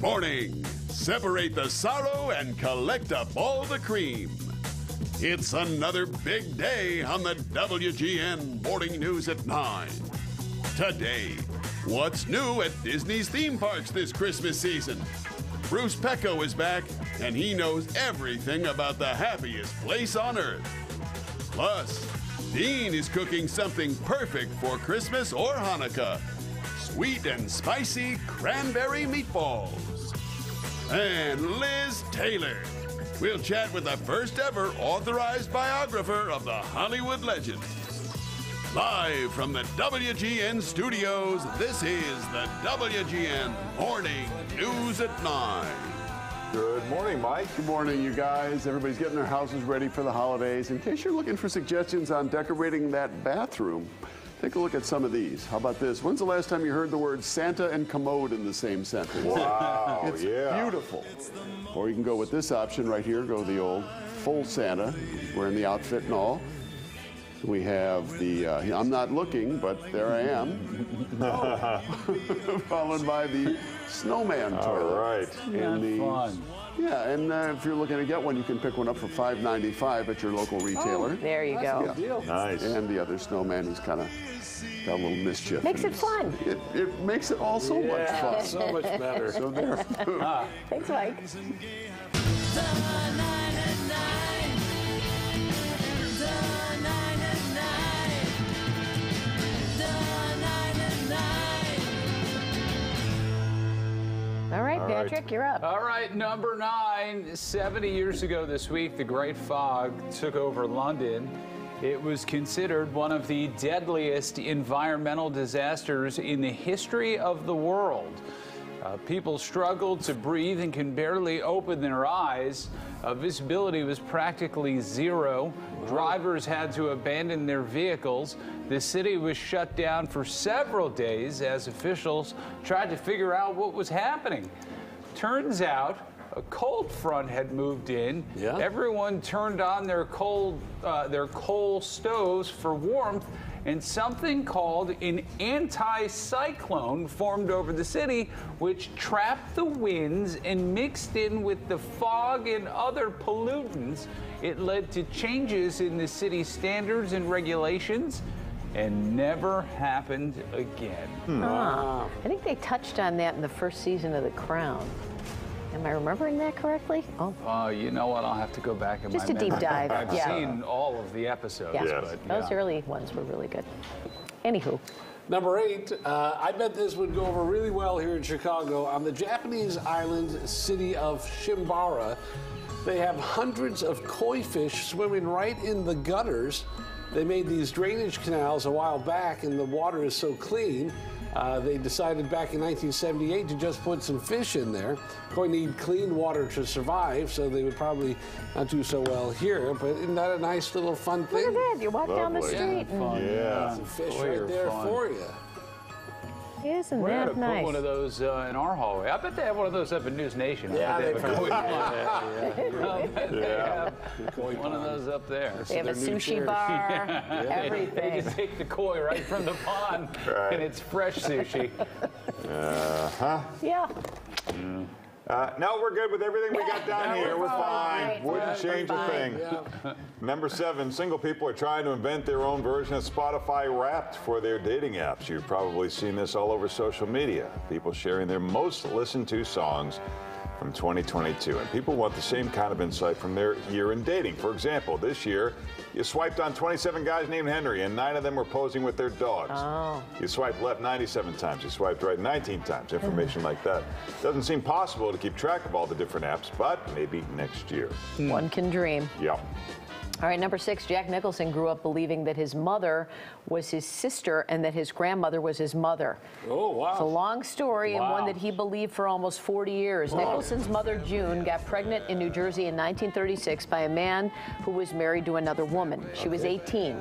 Morning. Separate the sorrow and collect up all the cream. It's another big day on the WGN Morning News at 9. Today, what's new at Disney's theme parks this Christmas season? Bruce Pecco is back, and he knows everything about the happiest place on earth. Plus, Dean is cooking something perfect for Christmas or Hanukkah sweet and spicy cranberry meatballs. And Liz Taylor. We'll chat with the first ever authorized biographer of the Hollywood legend. Live from the WGN studios, this is the WGN Morning News at 9. Good morning, Mike. Good morning, you guys. Everybody's getting their houses ready for the holidays. In case you're looking for suggestions on decorating that bathroom, take a look at some of these. How about this? When's the last time you heard the words Santa and commode in the same sentence? Wow, it's yeah. beautiful. Or you can go with this option right here. Go the old full Santa, wearing the outfit and all. We have the, uh, I'm not looking, but there I am. Followed by the snowman All toilet. right. And the, fun. Yeah, and uh, if you're looking to get one, you can pick one up for $5.95 at your local retailer. There you go. Yeah. Nice. And the other snowman is kind of got a little mischief. Makes it fun. It, it makes it all so much fun. So much better. So there. Thanks, Mike. Patrick, you're up. All right, number nine. 70 years ago this week, the Great Fog took over London. It was considered one of the deadliest environmental disasters in the history of the world. Uh, people struggled to breathe and can barely open their eyes. Uh, visibility was practically zero. Drivers had to abandon their vehicles. The city was shut down for several days as officials tried to figure out what was happening. Turns out a cold front had moved in. Yeah. Everyone turned on their cold, uh, their coal stoves for warmth, and something called an anti-cyclone formed over the city, which trapped the winds and mixed in with the fog and other pollutants. It led to changes in the city's standards and regulations, and never happened again. I think they touched on that in the first season of The Crown. Am I remembering that correctly? Oh, Uh, you know what? I'll have to go back and Just a deep dive, I've yeah. seen all of the episodes. yeah. Yes. but, Those early ones were really good. Anywho, Number eight, uh, I bet this would go over really well here in Chicago. On the Japanese island city of Shimabara, they have hundreds of koi fish swimming right in the gutters. They made these drainage canals a while back, and the water is so clean. Uh, they decided back in 1978 to just put some fish in there. Koi need clean water to survive, so they would probably not do so well here. But isn't that a nice little fun look thing? at that. You walk down the Lovely. street and Yeah. Some fish Koi are right there fun. for you. Isn't We're gonna that put nice? one of those uh, in our hallway. I bet they have one of those up in News Nation. Yeah, bet they have a koi probably I bet they Yeah. have one of those up there. They have a sushi chairs. bar, They everything. just take the koi right from the pond, Right. and it's fresh sushi. Huh? Yeah. Uh, no, we're good with everything we got down No, here. we're fine. Wouldn't change a thing. Number seven, single people are trying to invent their own version of Spotify Wrapped for their dating apps. You've probably seen this all over social media. People sharing their most listened to songs from 2022. And people want the same kind of insight from their year in dating. For example, this year, you swiped on 27 guys named Henry, and nine of them were posing with their dogs. Oh. You swiped left 97 times. You swiped right 19 times. Information like that. Doesn't seem possible to keep track of all the different apps, but maybe next year. One can dream. Yeah. All right, number six, Jack Nicholson grew up believing that his mother was his sister and that his grandmother was his mother. Oh, wow. It's a long story and one that he believed for almost 40 years. Nicholson's mother, June, got pregnant in New Jersey in 1936 by a man who was married to another woman. She was 18.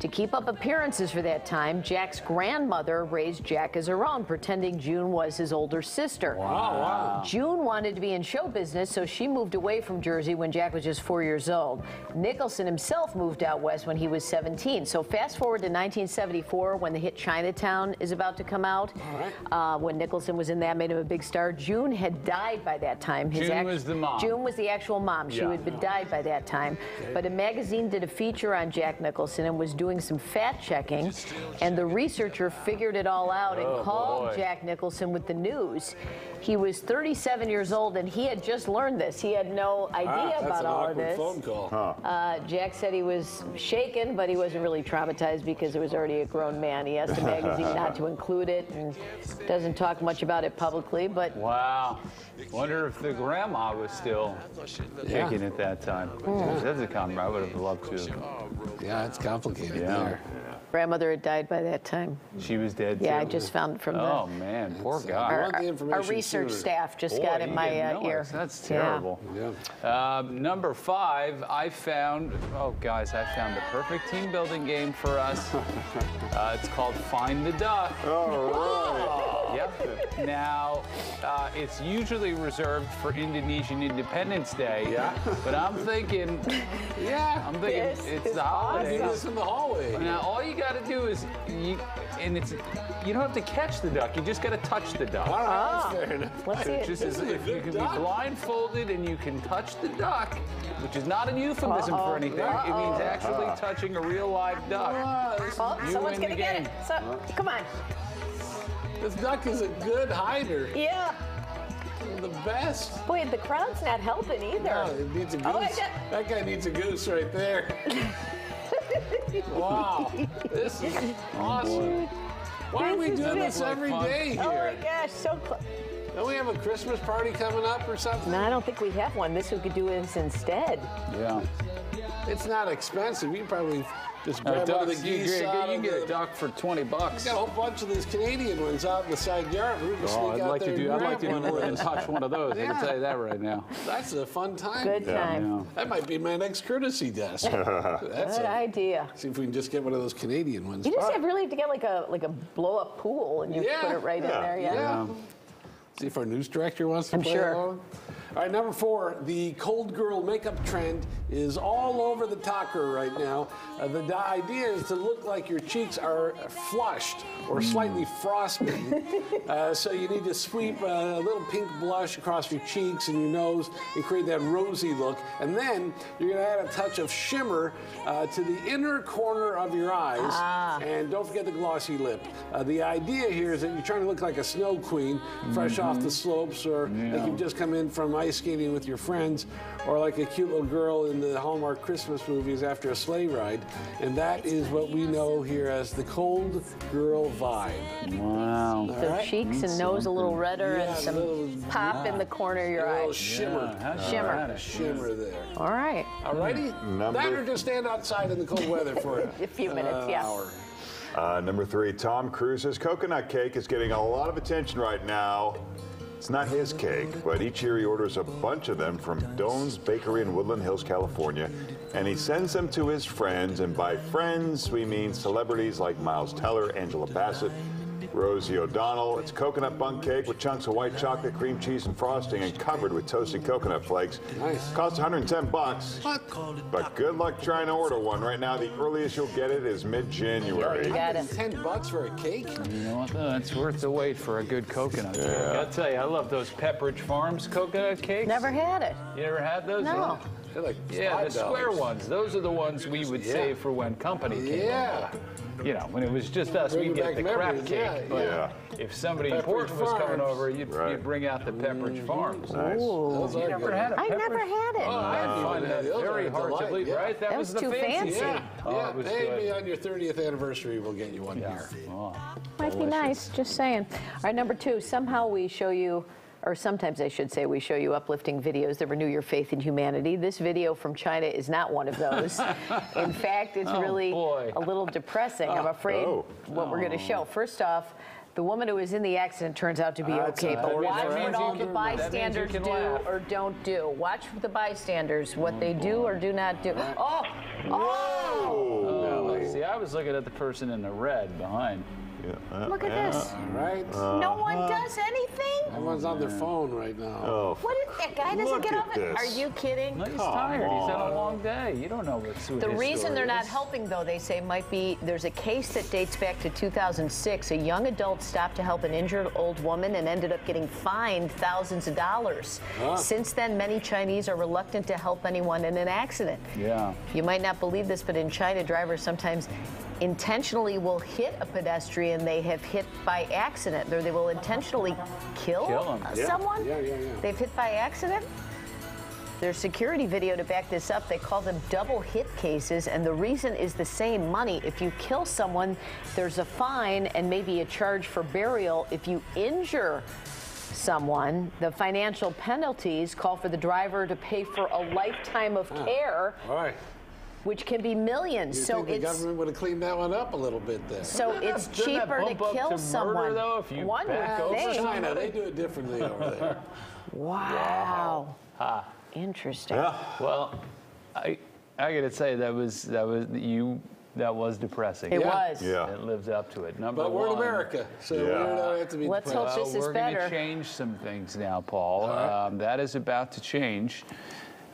To keep up appearances for that time, Jack's grandmother raised Jack as her own, pretending June was his older sister. Wow, wow. June wanted to be in show business, so she moved away from Jersey when Jack was just four years old. Nicholson himself moved out west when he was 17. So fast forward to 1974 when the hit Chinatown is about to come out. Uh, when Nicholson was in that, made him a big star. June had died by that time. His June was the mom. June was the actual mom. She Yeah. had been died by that time. But a magazine did a feature on Jack Nicholson and was doing some fact checking. And the researcher figured it all out and Oh, called boy. Jack Nicholson with the news. He was 37 years old and he had just learned this. He had no idea Ah, about all of awkward this. phone call. Uh, Jack said he was shaken, but he wasn't really traumatized because it was already a grown man. He asked the magazine not to include it and doesn't talk much about it publicly. But Wow. Wonder if the grandma was still kicking at that time. That's a comment I would have loved to. Yeah, it's complicated Yeah. there. grandmother had died by that time. She was dead Yeah, I just found from the. Oh man, poor guy. want the our research sooner. staff just Boy, got in my didn't uh, ear. us. That's Yeah. terrible. Yeah. Um, number five, I found. Oh, guys, I found the perfect team building game for us. uh, it's called Find the Duck. All right. Yep. Now, uh, it's usually reserved for Indonesian Independence Day. Yeah. But I'm thinking, Yeah. I'm thinking This it's is the holidays. It's in the hallway. Now, all you got to do is, you, and it's, you don't have to catch the duck. You just got to touch the duck. All right, Ah. fair enough. Let's see It it. just This is, is a if you good can duck. be blindfolded and you can touch the duck, which is not a euphemism for anything. It means actually touching a real live duck. Oh, You someone's win gonna get game. it. So, come on. This duck is a good hider. Yeah. The best. Boy, the crowd's not helping either. No, it needs a oh, goose. Oh, got- that guy needs a goose right there. wow. This is awesome. Why are we doing this every Fun. day Oh my gosh, so close. Don't we have a Christmas party coming up or something? No, I don't think we have one. This we could do this instead. Yeah. It's not expensive. You can probably just Uh, grab one of the ducks, you, geese out you of can get a the- duck for 20 bucks. Got a whole bunch of these Canadian ones out in the side yard. We can Oh, sneak I'd out like there to do. and I'd like to grab do one more of than those. touch one of those. I can tell you that right now. That's a fun time. Good time. Yeah. That might be my next courtesy desk. That's Good a, idea. see if we can just get one of those Canadian ones. You just have really have to get like a like a blow up pool and you Yeah. put it right in Yeah. there. Yeah. Yeah. See if our news director wants to I'm play sure. along. All right, number four, the cold girl makeup trend is all over the talker right now. Uh, the, the idea is to look like your cheeks are flushed or slightly frosted. uh, so you need to sweep a little pink blush across your cheeks and your nose and create that rosy look. And then you're going to add a touch of shimmer uh, to the inner corner of your eyes. And don't forget the glossy lip. Uh, the idea here is that you're trying to look like a snow queen, fresh off the slopes, or like you've just come in from ice skating with your friends, or like a cute little girl in the Hallmark Christmas movies after a sleigh ride. And that is what we know here as the cold girl vibe. Wow. So right. cheeks and nose a little redder Yeah, and some little- pop in the corner of your A little eyes. shimmer. Yeah, Shimmer. had it. Shimmer there. All right. Alrighty? Number- That or just stand outside in the cold weather for a, A few minutes, an yeah. hour. Uh, number three, Tom Cruise's coconut cake is getting a lot of attention right now. It's not his cake, but each year he orders a bunch of them from Doan's Bakery in Woodland Hills, California, and he sends them to his friends. And by friends, we mean celebrities like Miles Teller, Angela Bassett, Rosie O'Donnell. It's coconut Bundt cake with chunks of white chocolate, cream cheese, and frosting, and covered with toasted coconut flakes. Nice. Costs 110 bucks. But good luck trying to order one. Right now, the earliest you'll get it is mid-January. You got it. Ten bucks for a cake? You know what? though? That's worth the wait for a good coconut cake. I'll tell you, I love those Pepperidge Farms coconut cakes. Never had it. You ever had those? No. They're like Yeah, the square ones. Those are the ones we would save for when company came Yeah. over. You know, when it was just us, we'd get the crap memories, cake. yeah, but yeah. if somebody Pepperidge important was coming Farms. over, you'd, Right. you'd bring out the Pepperidge Farms. Nice. Those You are never good. had a I Pepperidge? never had it. Oh, I I had find that Those very are a hard to delight, believe, yeah. right? That was was the too fancy. Yeah, Oh, yeah. it was Maybe good. on your 30th anniversary, we'll get you one Yeah. here. Oh. Might be nice, just saying. All right, number two, somehow we show you, or sometimes I should say, we show you uplifting videos that renew your faith in humanity. This video from China is not one of those. in fact, it's Oh, really boy. a little depressing, I'm oh. afraid, Oh. what we're going to show. First off, the woman who was in the accident turns out to be ah, That's okay, but watch what all the day. That means you bystanders do laugh. or don't do. Watch the bystanders, what they do or do not do. Oh! Oh! Oh, see, I I was looking at the person in the red behind. Yeah, uh, Look at yeah. this. Right? no one does anything. Everyone's on their phone right now. Oh, What is that guy doesn't Look get at off it? Are you kidding? No, he's Come tired. He's had a long day. You don't know what's what The his reason story they're not helping, though, they say might be there's a case that dates back to 2006. A young adult stopped to help an injured old woman and ended up getting fined thousands of dollars. Since then, many Chinese are reluctant to help anyone in an accident. Yeah. You might not believe this, but in China, drivers sometimes intentionally will hit a pedestrian they have hit by accident, or they will intentionally kill, Kill 'em. Yeah. someone Yeah, yeah, yeah. they've hit by accident. There's security video to back this up. They call them double hit cases, and the reason is the same money. If you kill someone, there's a fine and maybe a charge for burial. If you injure someone, the financial penalties call for the driver to pay for a lifetime of ah. care, All right. Which can be millions. You so think the government would have cleaned that one up a little bit then? so it's cheaper to kill to murder, someone. though, if you One back would over think. China, they do it differently over there. Wow. Interesting. Well, I I gotta say that was that was you that was depressing. It Yeah. was. Yeah. It lives up to it. Number But we're in. America, so Yeah. we don't have to be Let's depressed. hope this Well, is we're better. going to change some things now, Paul. right. Um, that is about to change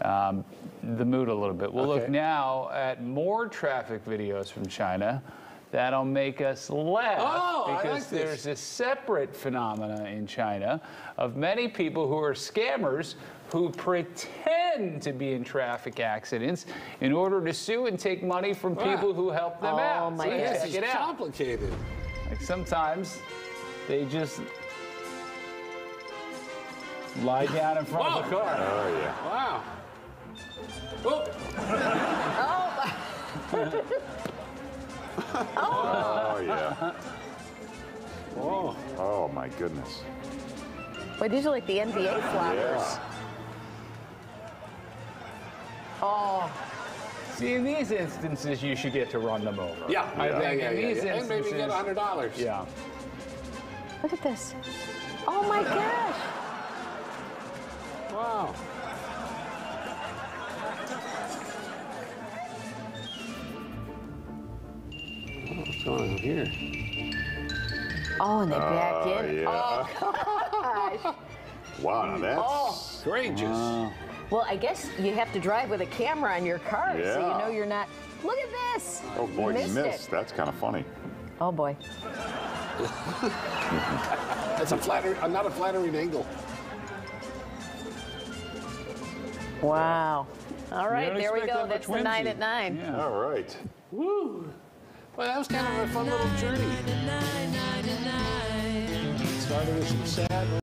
um, the mood a little bit. We'll look now at more traffic videos from China. That'll make us laugh Oh, I because like this. there's a separate phenomena in China of many people who are scammers who pretend to be in traffic accidents in order to sue and take money from Wow. people who help them Oh, out. my So goodness. This is complicated. Like sometimes they just lie down in front of the car. oh yeah. Wow. Oh yeah. oh. Oh my goodness. Wait, these are like the NBA floppers. Yeah. Oh, See, in these instances, you should get to run them over. Yeah, I yeah, think yeah, in yeah, these yeah. And maybe get instances- hundred dollars. Yeah. look at this. Oh my gosh. Wow. What's going on here? Oh, and they back in. yeah. Oh gosh. Wow, that's Oh. Courageous. Well, I guess you have to drive with a camera on your car so you know you're not. Look at this. oh boy, you missed missed. That's kind of funny. Oh boy. That's a flatter, uh, not a flattering angle. Wow. All right, there we go. that That's much the nine at nine. Yeah. All right. Woo. Well, that was kind of a fun little journey. Started with some sad.